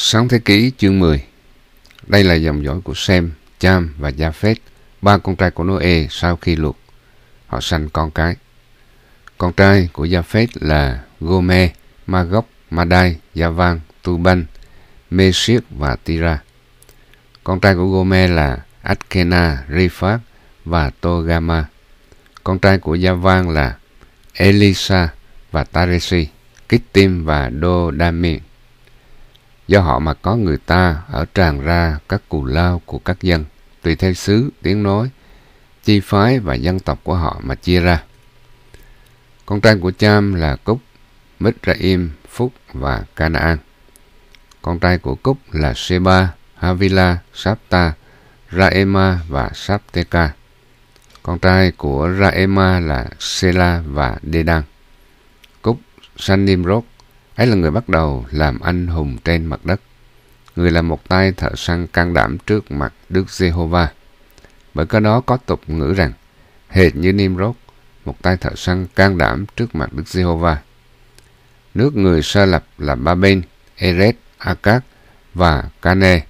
Sáng thế kỷ chương 10 Đây là dòng dõi của Sem, Cham và Japheth, ba con trai của Noe sau khi luộc Họ sanh con cái. Con trai của Japheth là Gome, Magog, Madai, Javan, Tuban, Meshach và Tira. Con trai của Gome là Atkena, Riphat và Togama. Con trai của Javan là Elisa và Taresi, Kittim và Dodamin. Do họ mà có người ta ở tràn ra các cù lao của các dân, tùy theo xứ, tiếng nói, chi phái và dân tộc của họ mà chia ra. Con trai của Cham là Cúc, Mizraim, Phúc và Canaan. Con trai của Cúc là Seba, Havila, Sapta, Raema và Sapteka. Con trai của Raema là Sela và Dedan. Cúc sanh Nimrod, ấy là người bắt đầu làm anh hùng trên mặt đất. Người là một tay thợ săn can đảm trước mặt Đức Giê-hô-va. Bởi cái đó có tục ngữ rằng, hệt như Nimrod, một tay thợ săn can đảm trước mặt Đức Giê-hô-va. Nước người sơ lập là Ba Bên, Eret, Akkad và Cane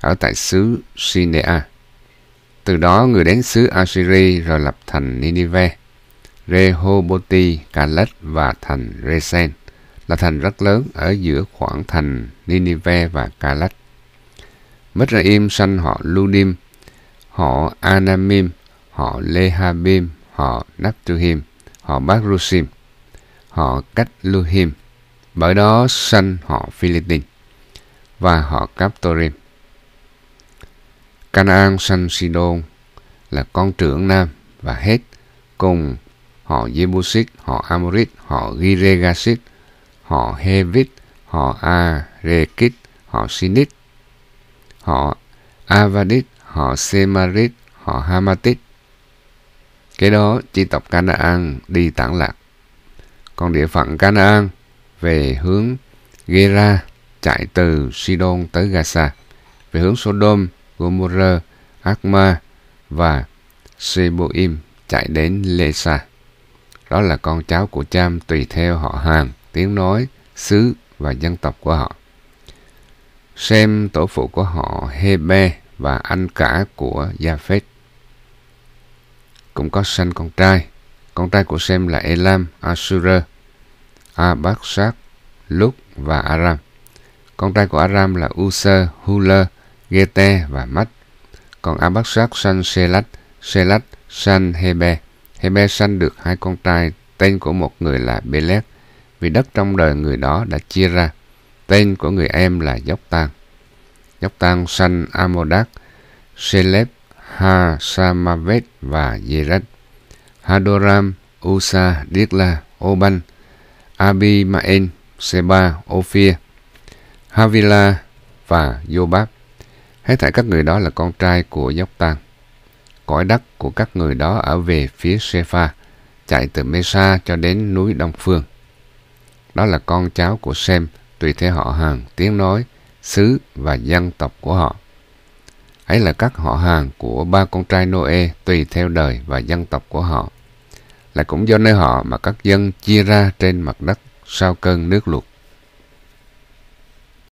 ở tại xứ Sinea. Từ đó người đến xứ Assyri rồi lập thành Ninive, Rehoboti, Calet và thành Resen là thành rất lớn ở giữa khoảng thành Ninive và Calet. Mizraim sanh họ Ludim, họ Anamim, họ Lehabim, họ Naptuhim, họ Barusim, họ Cách Luhim. Bởi đó sanh họ Philippines và họ Captorim. Canaan sanh Sidon là con trưởng nam và hết cùng họ Jebusit, họ Amorit, họ Giregasit, họ Hevit, họ Arekit, họ Sinit, họ Avadit, họ Semarit, họ Hamatit. Cái đó chi tộc Canaan đi tản lạc. Còn địa phận Canaan về hướng Gera chạy từ Sidon tới Gaza, về hướng Sodom Gomorrah, Akma và Seboim chạy đến Lesa. Đó là con cháu của Cham tùy theo họ hàng, tiếng nói, xứ và dân tộc của họ. Xem tổ phụ của họ Hebe và anh cả của Japheth. Cũng có sanh con trai. Con trai của Sem là Elam, Asura, Abaksat, Lúc và Aram. Con trai của Aram là Usa, Hula, Gete và Mắt. Còn Abaxat sanh Selat, Selat sanh Hebe. Hebe sanh được hai con trai, tên của một người là Belet, vì đất trong đời người đó đã chia ra. Tên của người em là Dốc Tan. Dốc Tan sanh Amodak, Selep, Ha Samavet và yeret Hadoram, Usa, Dikla, Oban, abimael Seba, Ophir, Havila và Yobab. Hết thảy các người đó là con trai của Dốc Tan. Cõi đất của các người đó ở về phía Sepha, chạy từ Mesa cho đến núi Đông Phương. Đó là con cháu của Sem, tùy theo họ hàng, tiếng nói, xứ và dân tộc của họ. Ấy là các họ hàng của ba con trai Noe tùy theo đời và dân tộc của họ. Là cũng do nơi họ mà các dân chia ra trên mặt đất sau cơn nước lụt.